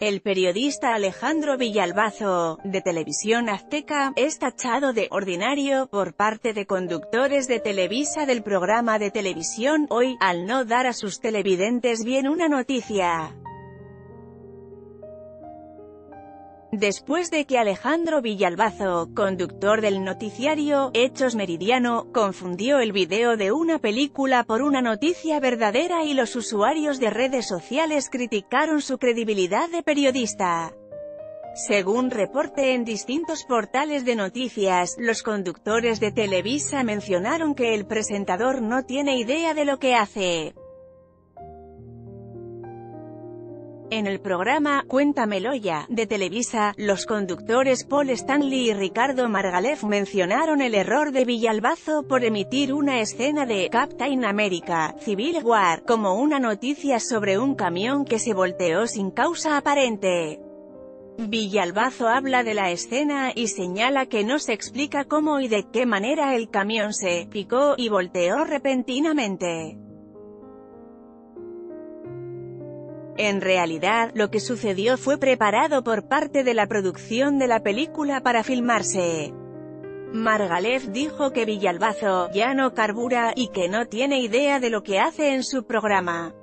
El periodista Alejandro Villalbazo, de Televisión Azteca, es tachado de «ordinario» por parte de conductores de Televisa del programa de televisión Hoy, al no dar a sus televidentes bien una noticia. Después de que Alejandro Villalbazo, conductor del noticiario Hechos Meridiano, confundió el video de una película por una noticia verdadera y los usuarios de redes sociales criticaron su credibilidad de periodista. Según reporte en distintos portales de noticias, los conductores de Televisa mencionaron que el presentador no tiene idea de lo que hace. En el programa Cuéntamelo ya, de Televisa, los conductores Paul Stanley y Ricardo Margalef mencionaron el error de Villalbazo por emitir una escena de Captain America, Civil War, como una noticia sobre un camión que se volteó sin causa aparente. Villalbazo habla de la escena y señala que no se explica cómo y de qué manera el camión se picó y volteó repentinamente. En realidad, lo que sucedió fue preparado por parte de la producción de la película para filmarse. Margalef dijo que Villalbazo ya no carbura, y que no tiene idea de lo que hace en su programa.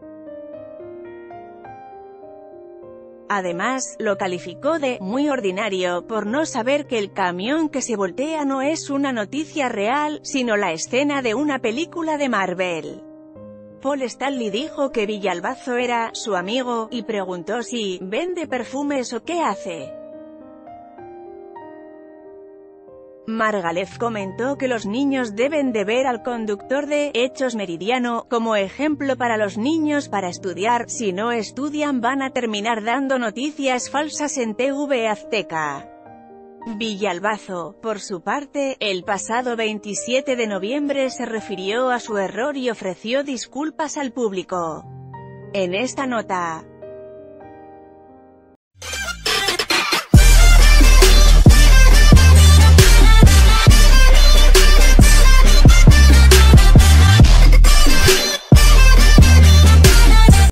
Además, lo calificó de «muy ordinario» por no saber que el camión que se voltea no es una noticia real, sino la escena de una película de Marvel. Paul Stanley dijo que Villalbazo era su amigo, y preguntó si vende perfumes o qué hace. Margalef comentó que los niños deben de ver al conductor de Hechos Meridiano como ejemplo para los niños para estudiar, si no estudian van a terminar dando noticias falsas en TV Azteca. Villalbazo, por su parte, el pasado 27 de noviembre se refirió a su error y ofreció disculpas al público. En esta nota,